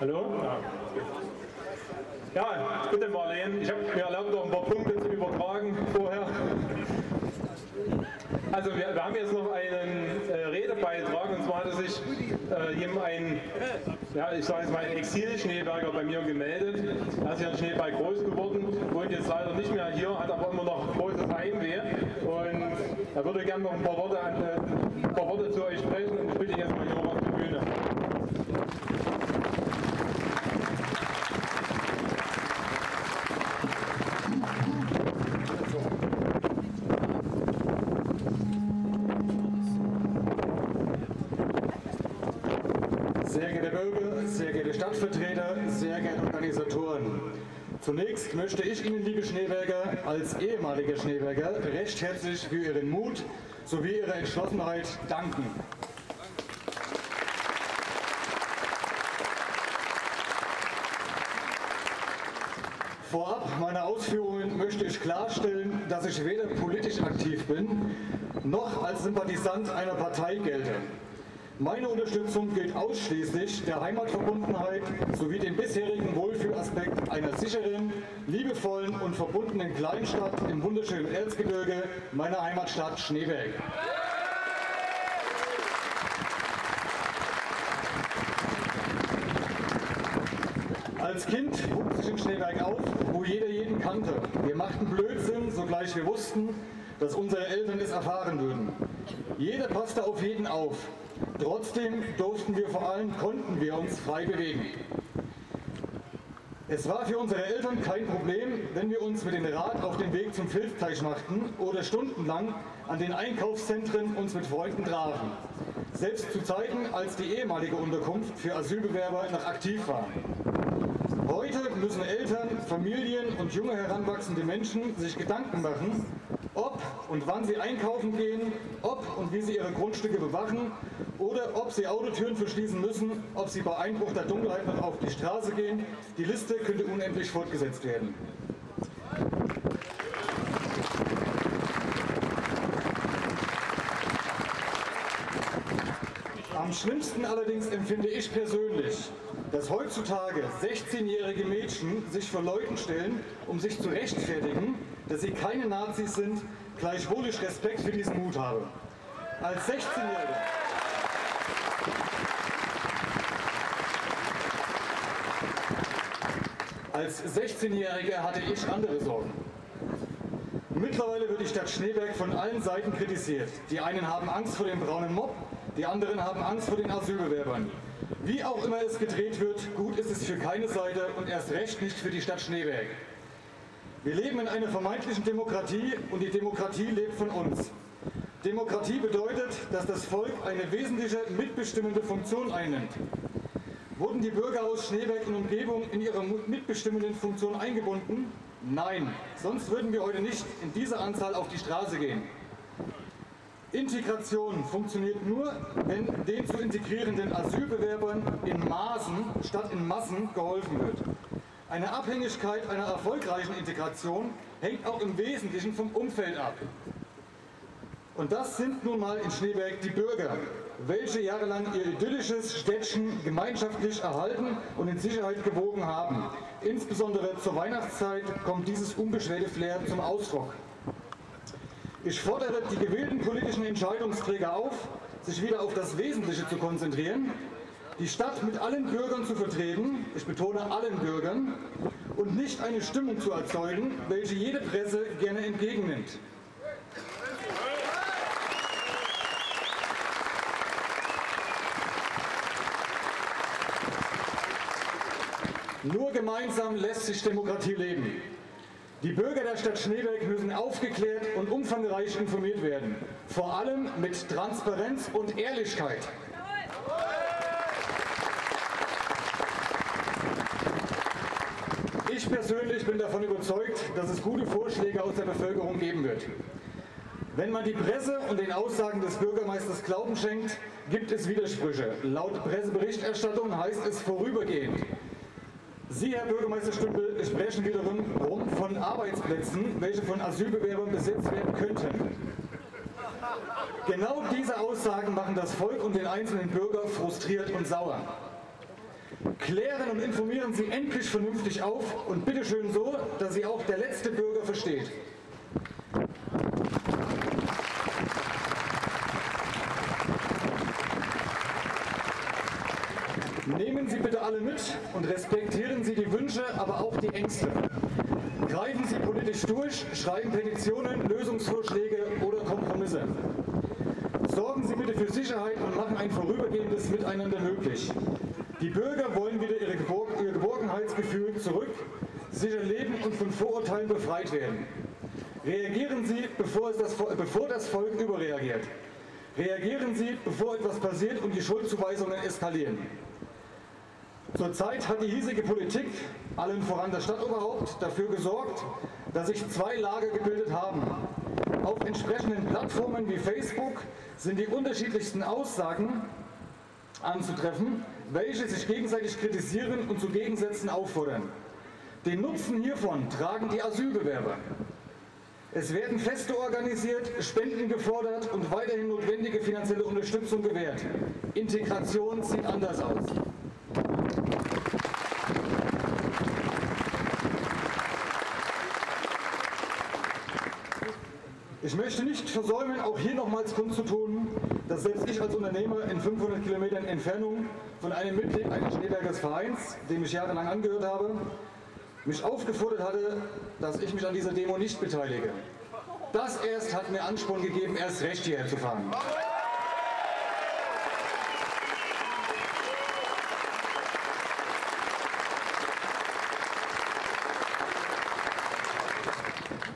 Hallo? Ja, ja bitte Marlene, ich habe mir erlaubt, noch ein paar Punkte zu übertragen vorher. Also wir, wir, haben jetzt noch einen äh, Redebeitrag und zwar hat sich äh, ein, ja ich sage jetzt mal Exil-Schneeberger bei mir gemeldet. Er ist hier in Schneeberg groß geworden, wohnt jetzt leider nicht mehr hier, hat aber immer noch großes Heimweh und er würde gerne noch ein paar Worte, an, äh, ein paar Worte zu euch sprechen und ich bitte jetzt mal hier auf die Bühne. Sehr geehrte Bürger, Stadtvertreter, sehr geehrte Organisatoren. Zunächst möchte ich Ihnen, liebe Schneeberger, als ehemaliger Schneeberger recht herzlich für Ihren Mut sowie Ihre Entschlossenheit danken. Vorab meiner Ausführungen möchte ich klarstellen, dass ich weder politisch aktiv bin, noch als Sympathisant einer Partei gelte. Meine Unterstützung gilt ausschließlich der Heimatverbundenheit sowie dem bisherigen Wohlfühlaspekt einer sicheren, liebevollen und verbundenen Kleinstadt im wunderschönen Erzgebirge, meiner Heimatstadt Schneeberg. Als Kind wuchs ich in Schneeberg auf, wo jeder jeden kannte. Wir machten Blödsinn, sogleich wir wussten, dass unsere Eltern es erfahren würden. Jeder passte auf jeden auf. Trotzdem durften wir vor allem, konnten wir uns frei bewegen. Es war für unsere Eltern kein Problem, wenn wir uns mit dem Rad auf den Weg zum Filzteich machten oder stundenlang an den Einkaufszentren uns mit Freunden trafen. Selbst zu Zeiten, als die ehemalige Unterkunft für Asylbewerber noch aktiv war. Heute müssen Eltern, Familien und junge heranwachsende Menschen sich Gedanken machen, ob und wann sie einkaufen gehen, ob und wie sie ihre Grundstücke bewachen oder ob sie Autotüren verschließen müssen, ob sie bei Einbruch der Dunkelheit noch auf die Straße gehen. Die Liste könnte unendlich fortgesetzt werden. Am schlimmsten allerdings empfinde ich persönlich, dass heutzutage 16-jährige Mädchen sich vor Leuten stellen, um sich zu rechtfertigen, dass sie keine Nazis sind, gleichwohl ich Respekt für diesen Mut habe. Als 16-Jährige. Als 16-Jähriger hatte ich andere Sorgen. Mittlerweile wird die Stadt Schneeberg von allen Seiten kritisiert. Die einen haben Angst vor dem braunen Mob, die anderen haben Angst vor den Asylbewerbern. Wie auch immer es gedreht wird, gut ist es für keine Seite und erst recht nicht für die Stadt Schneeberg. Wir leben in einer vermeintlichen Demokratie und die Demokratie lebt von uns. Demokratie bedeutet, dass das Volk eine wesentliche mitbestimmende Funktion einnimmt. Wurden die Bürger aus Schneeberg und Umgebung in ihrer mitbestimmenden Funktion eingebunden? Nein, sonst würden wir heute nicht in dieser Anzahl auf die Straße gehen. Integration funktioniert nur, wenn den zu integrierenden Asylbewerbern in Maßen statt in Massen geholfen wird. Eine Abhängigkeit einer erfolgreichen Integration hängt auch im Wesentlichen vom Umfeld ab. Und das sind nun mal in Schneeberg die Bürger, welche jahrelang ihr idyllisches Städtchen gemeinschaftlich erhalten und in Sicherheit gewogen haben. Insbesondere zur Weihnachtszeit kommt dieses unbeschwerte Flair zum Ausdruck. Ich fordere die gewählten politischen Entscheidungsträger auf, sich wieder auf das Wesentliche zu konzentrieren, die Stadt mit allen Bürgern zu vertreten, ich betone allen Bürgern, und nicht eine Stimmung zu erzeugen, welche jede Presse gerne entgegennimmt. Nur gemeinsam lässt sich Demokratie leben. Die Bürger der Stadt Schneeberg müssen aufgeklärt und umfangreich informiert werden. Vor allem mit Transparenz und Ehrlichkeit. Ich persönlich bin davon überzeugt, dass es gute Vorschläge aus der Bevölkerung geben wird. Wenn man die Presse und den Aussagen des Bürgermeisters Glauben schenkt, gibt es Widersprüche. Laut Presseberichterstattung heißt es vorübergehend. Sie, Herr Bürgermeister Stümpel, sprechen wiederum von Arbeitsplätzen, welche von Asylbewerbern besetzt werden könnten. Genau diese Aussagen machen das Volk und den einzelnen Bürger frustriert und sauer. Klären und informieren Sie endlich vernünftig auf und bitteschön so, dass Sie auch der letzte Bürger versteht. Nehmen Sie bitte alle mit und respektieren Sie die Wünsche, aber auch die Ängste. Greifen Sie politisch durch, schreiben Petitionen, Lösungsvorschläge oder Kompromisse. Sorgen Sie bitte für Sicherheit und machen ein vorübergehendes Miteinander möglich. Die Bürger wollen wieder ihre Gebor ihr Geborgenheitsgefühl zurück, sicher leben und von Vorurteilen befreit werden. Reagieren Sie, bevor, das, bevor das Volk überreagiert. Reagieren Sie, bevor etwas passiert und die Schuldzuweisungen eskalieren. Zurzeit hat die hiesige Politik, allen voran das Stadtoberhaupt, dafür gesorgt, dass sich zwei Lager gebildet haben. Auf entsprechenden Plattformen wie Facebook sind die unterschiedlichsten Aussagen anzutreffen, welche sich gegenseitig kritisieren und zu Gegensätzen auffordern. Den Nutzen hiervon tragen die Asylbewerber. Es werden Feste organisiert, Spenden gefordert und weiterhin notwendige finanzielle Unterstützung gewährt. Integration sieht anders aus. Ich möchte nicht versäumen, auch hier nochmals kundzutun, dass selbst ich als Unternehmer in 500 Kilometern Entfernung von einem Mitglied eines Schneebergers Vereins, dem ich jahrelang angehört habe, mich aufgefordert hatte, dass ich mich an dieser Demo nicht beteilige. Das erst hat mir Ansporn gegeben, erst recht hierher zu fahren.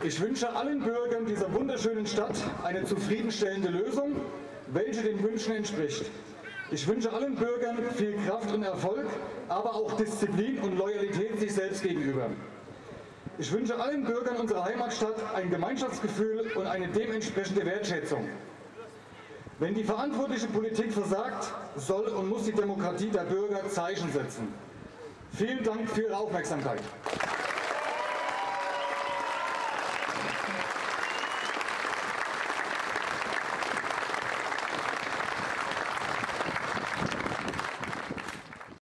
Ich wünsche allen Bürgern dieser wunderschönen Stadt eine zufriedenstellende Lösung, welche den Wünschen entspricht. Ich wünsche allen Bürgern viel Kraft und Erfolg, aber auch Disziplin und Loyalität sich selbst gegenüber. Ich wünsche allen Bürgern unserer Heimatstadt ein Gemeinschaftsgefühl und eine dementsprechende Wertschätzung. Wenn die verantwortliche Politik versagt, soll und muss die Demokratie der Bürger Zeichen setzen. Vielen Dank für Ihre Aufmerksamkeit. Thank you.